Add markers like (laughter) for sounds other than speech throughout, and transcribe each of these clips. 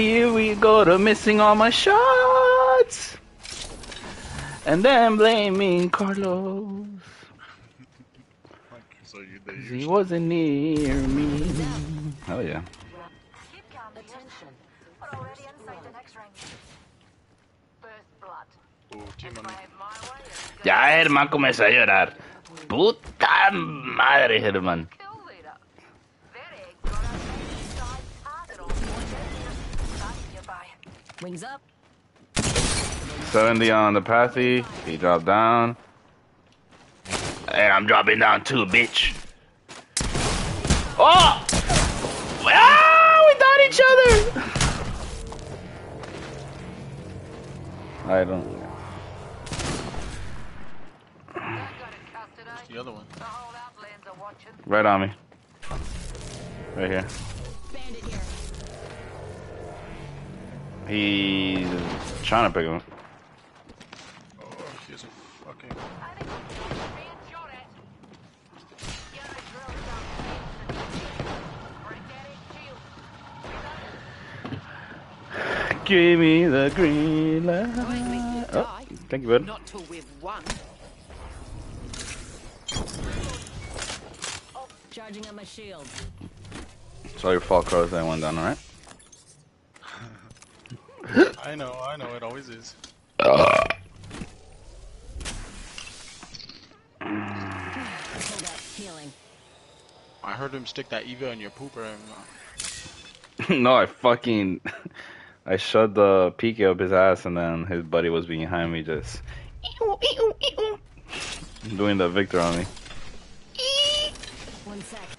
Here we go to missing all my shots. And then blaming Carlos. So you, he wasn't near me. Oh yeah. Keep calm, attention. We're already inside the next Wings up. 70 on the pathy. He dropped down. And I'm dropping down too, bitch. Oh! Ah! We got each other! I don't. Got. The other one. The whole outlands are watching. Right on me. Right here. He's trying to pick him up. Oh, he's a fucking. I think we're being shot at. Yeah, they drilled some Break that in. Give me the green light. Won't make you Oh, thank you, bud. Not till we've won. Charging on my shield. It's all your fault. I went down, alright? (gasps) I know, I know, it always is. Hold up. Healing. I heard him stick that Eva in your pooper. And, uh, (laughs) no, I fucking. (laughs) I shoved the PK up his ass, and then his buddy was behind me, just (laughs) doing the Victor on me. One sec.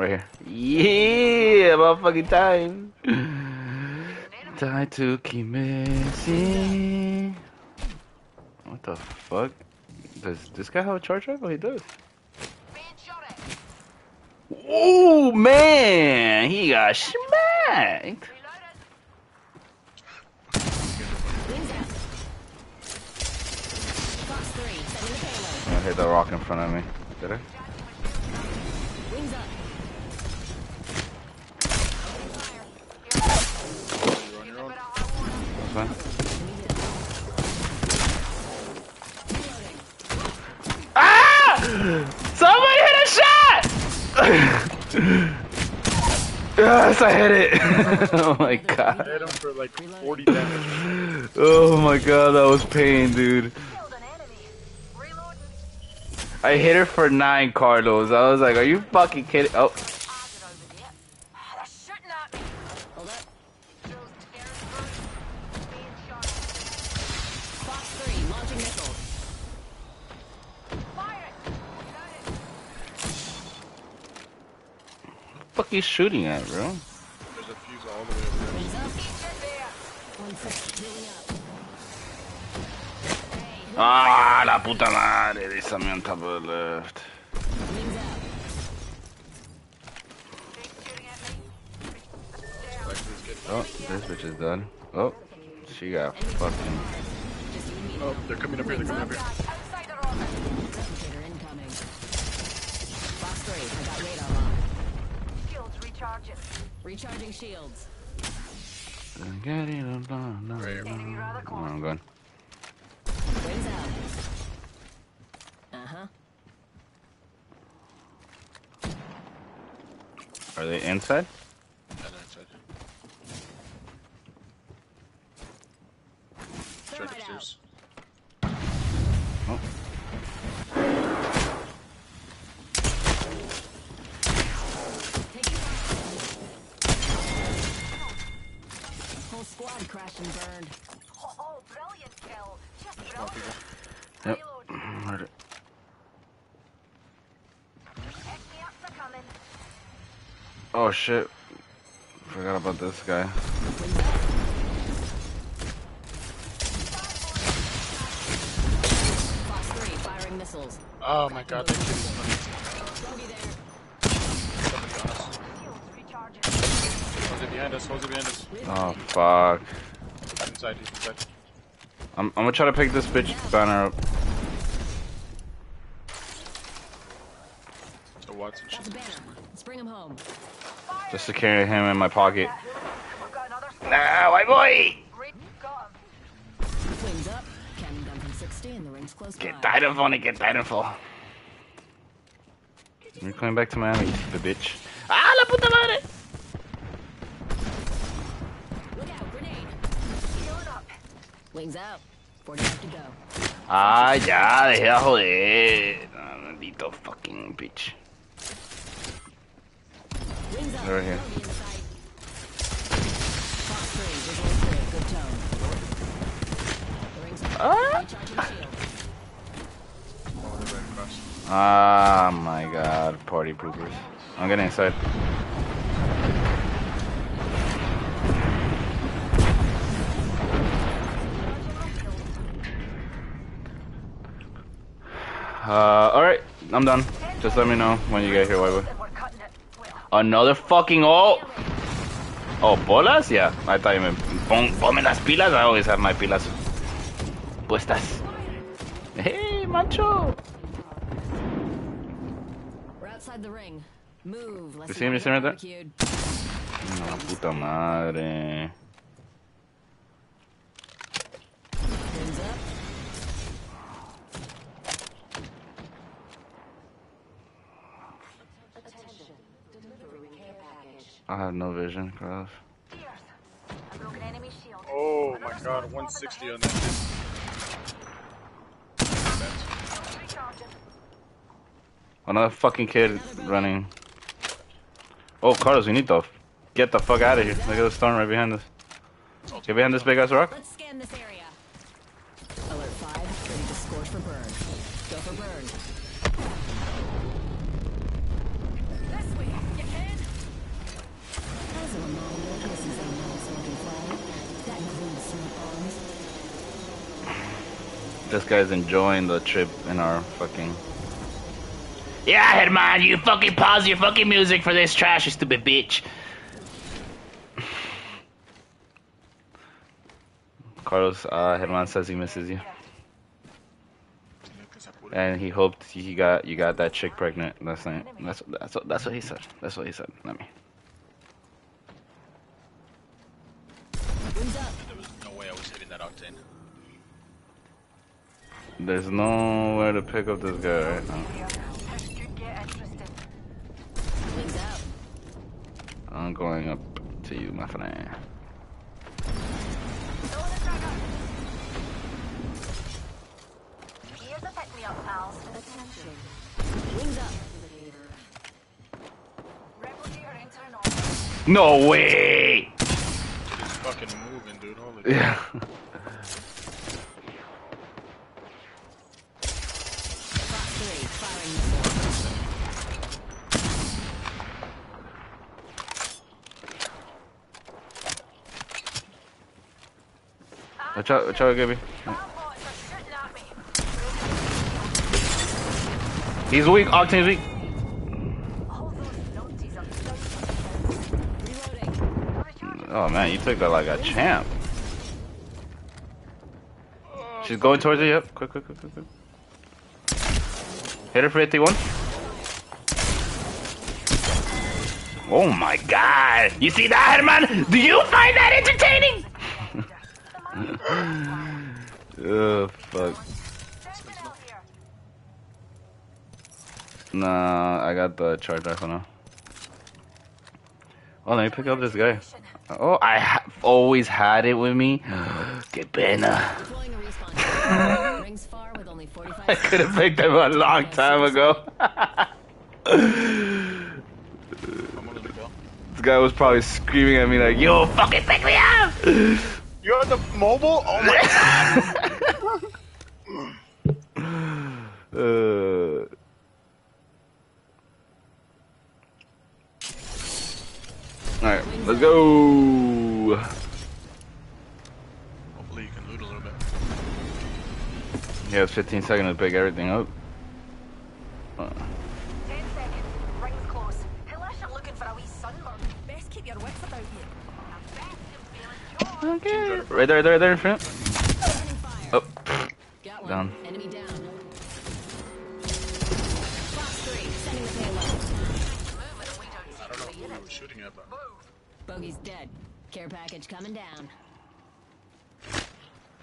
Right here. Yeah, about fucking time. Try to keep missing. What the fuck? Does this guy have a charge rifle? He does. Being shot at. Oh man, he got smacked. Reloaded. Wings out. Fox 3. Sending the payload. I hit the rock in front of me. Did I? Your own. That's fine. Ah! Somebody hit a shot! yes, I hit it. (laughs) oh my I god. hit him for like 40 damage. Oh my god, that was pain, dude. Killed an enemy. Reloading. I hit her for nine, Carlos. I was like, are you fucking kidding? Oh, fuck you shooting at, bro? There's a fuse all the way over there. Wings up. Get there. One sec. Healing up. Ah, la puta madre. There's something on top of the left. Wings out. Big shooting at me. Down. Like this kid. Oh, this bitch is done. Oh, she got fucking. Just you and me. Oh, they're coming up here, they're coming up here. Outside the rocket. Incoming. Fox 3. I got radar on. Shields recharging. Recharging shields. Enemy Enemy rather close. I'm going. Wings out. Uh-huh. Are they inside? Yeah, they're inside. Straight Thermite out. upstairs. Oh. And burned. Oh, oh, brilliant kill. Just brilliant. Yep. Heard it. XP ups are coming. Oh shit. Forgot about this guy. Wings up. Fox 3. Firing missiles. Oh my god, that kid is running. Bogey there. Somebody on us. Hold it behind us, hold it behind us. Oh fuck. He's inside, he's inside. I'm, I'm gonna try to pick this bitch banner up. So watch pods and shit. That's a banner. Let's bring him home. Just to carry him in my pocket. We've got another squad. Nah, white boy! Great. Got him. Wings up. Cannon gun from 60 the ring's close Get by. Titanfall and get Titanfall. You're coming back to Miami, you stupid bitch. Ah, ya, dejé de joder. Ah, maldito fucking bitch. Over here. Bogey in sight. Fox 3, visual clear. Good tone. The ring's up. Ah! Recharging shield. They're right across. Ah, my god, party poopers. I'm getting inside. Uh, alright, I'm done. Just let me know when you get here, white boy. And we're cutting it. Well, Another fucking ult. Oh, bolas? Yeah, I thought you meant pon, ponme las pilas. I always have my pilas puestas. Hey, macho. We're outside the ring. Move. Let's You see him? See him right there? No, puta madre. Wings up. I have no vision, Carlos. Gears. Broken enemy shield. Oh my god, 160 on that shit. ahead. Recharging. Another fucking kid running. Oh, Carlos, we need to get the fuck out of here. Look at the storm right behind us. Get behind this big ass rock. Let's scan this area. Alert 5, ready to scorch for burn. Go for burn. This way. You can. How's it, Mom? This is a nice looking flag. That includes smoke bombs. This guy's enjoying the trip in our fucking. Yeah, Herman, you fucking pause your fucking music for this trash, you stupid bitch. Carlos, uh, Herman says he misses you, and he hoped he got you got that chick pregnant last night. That's that's what, that's what he said. That's what he said. Let me. Wings up. There was no way I was hitting that octane. There's nowhere to pick up this guy right now. Here. This could get interesting. Wings out. I'm going up to you, my friend. Throw the trigger. Here's a pick me up, pals. Wings up. Replicator entering on. No way! Dude, he's fucking moving, dude. Holy Yeah. (laughs) Watch out, me. He's weak, Octane's weak. Oh man, you took that like a champ. She's going towards you, yep. Quick, quick, quick, quick, quick. Hit her for 81. Oh my god! You see that, Herman? Do you find that entertaining? (laughs) oh, fuck. Nah, I got the charge rifle now. Oh, let me pick up this guy. Oh, I have always had it with me. (gasps) Que pena. Deploying a respawn. Rings (laughs) far with only 45 I could have picked him a long time ago. (laughs) This guy was probably screaming at me like, "Yo, fucking pick me up!" You're the mobile? Oh my (laughs) uh, all right, let's go. Hopefully you can loot a little bit. He has 15 seconds to pick everything up. Okay. Right there, right there, right there in front. Oh. Down. Enemy down. Fox 3, sending the payload. was shooting at, but Bogey's dead. Care package coming down.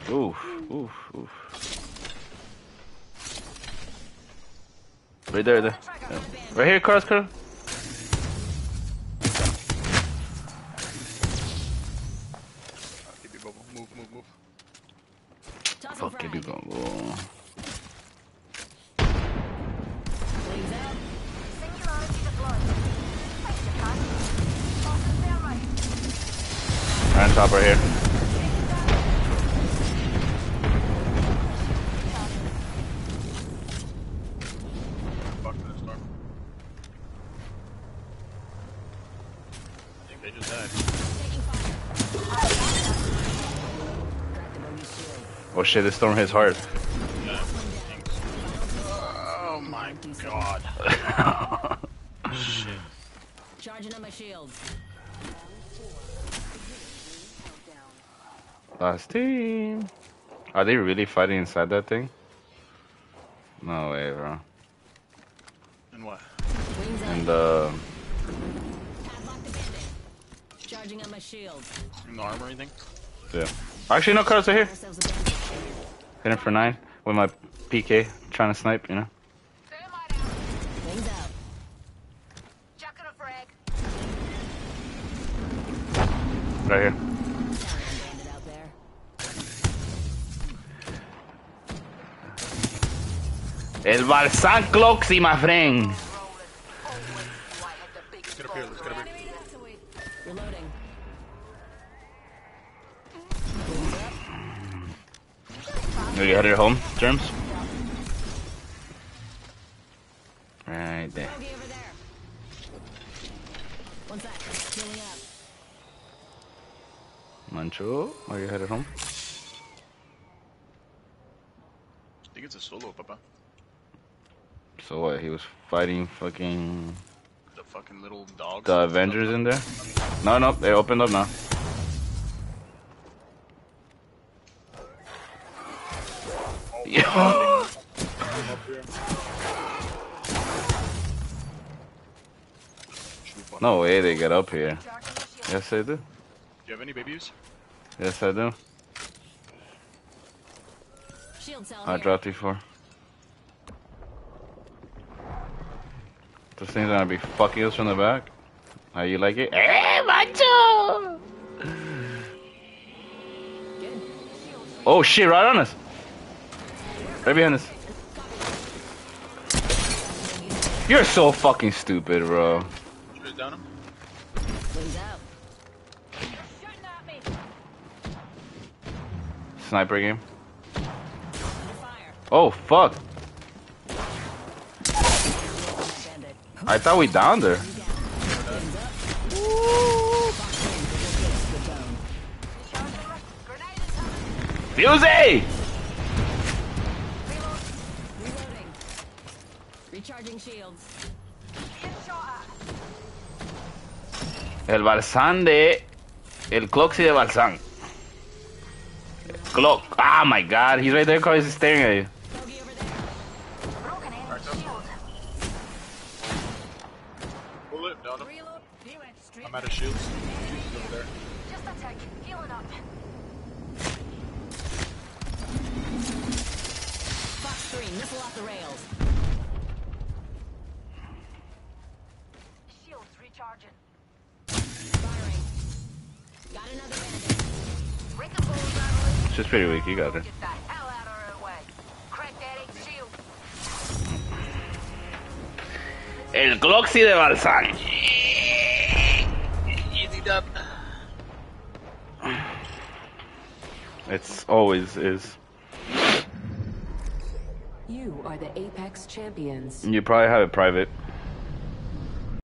Oof, oof, oof. Right there, there. Yeah. Right here, Carlos, Carlos. You gonna go. Wings out. Singularity deployed. Thanks, Japan. Tossing thermite. Iron top right here. Oh shit, this storm hits hard. Oh my god. Shit. (laughs) Charging on my shields. Last team. Are they really fighting inside that thing? No way, bro. And what? And uh, Padlock the bandit. Charging on my shield. In the armor or anything? Yeah. Actually, no, Carlos, right here. Ourselves a. Hitting for nine with my PK, trying to snipe, you know. Thermite out. Wings out. Chucking a frag. Right here. Down on bandit out. El Balsan Cloxy, my friend. Rolling. Always knew I had the biggest Get up here, let's get up here. Reloading. Are you headed home, Germs? Right there. Bogey. One sec. Healing up. Mancho, are you headed home? I think it's a solo, Papa. So what? He was fighting fucking The fucking little dogs. the Avengers in there? No, no, they opened up now. Yeah. (laughs) No way they get up here. Charging the shield. Yes, I do. Do you have any babies? Yes, I do. Shield cell I dropped you four. This thing's gonna be fucking us from the back. How you like it? Eh, macho! Good. Oh shit, right on us. Right behind us. You're so fucking stupid, bro. Should we down him? Wings out. You're shooting at me. Sniper game. Oh fuck. I thought we downed her. Wings up. Fox wings. Good tone. Recharging my grenade is coming. Fuse! Reload. Reloading. Recharging shields. Being shot at. El Balsán de. El Cloxy de Balsán. Clock. Ah, my god. He's right there, Carlos. He's staring at you. Bogey over there. Broken enemy Alright, shield. Bullet, down him. Reload. He went straight. I'm out of shields. Shields She's pretty weak. You got her. Get the hell out of her way. Crack that shield. El Cloxy de Balsán. Easy done. It's always is. You are the Apex champions. You probably have it private.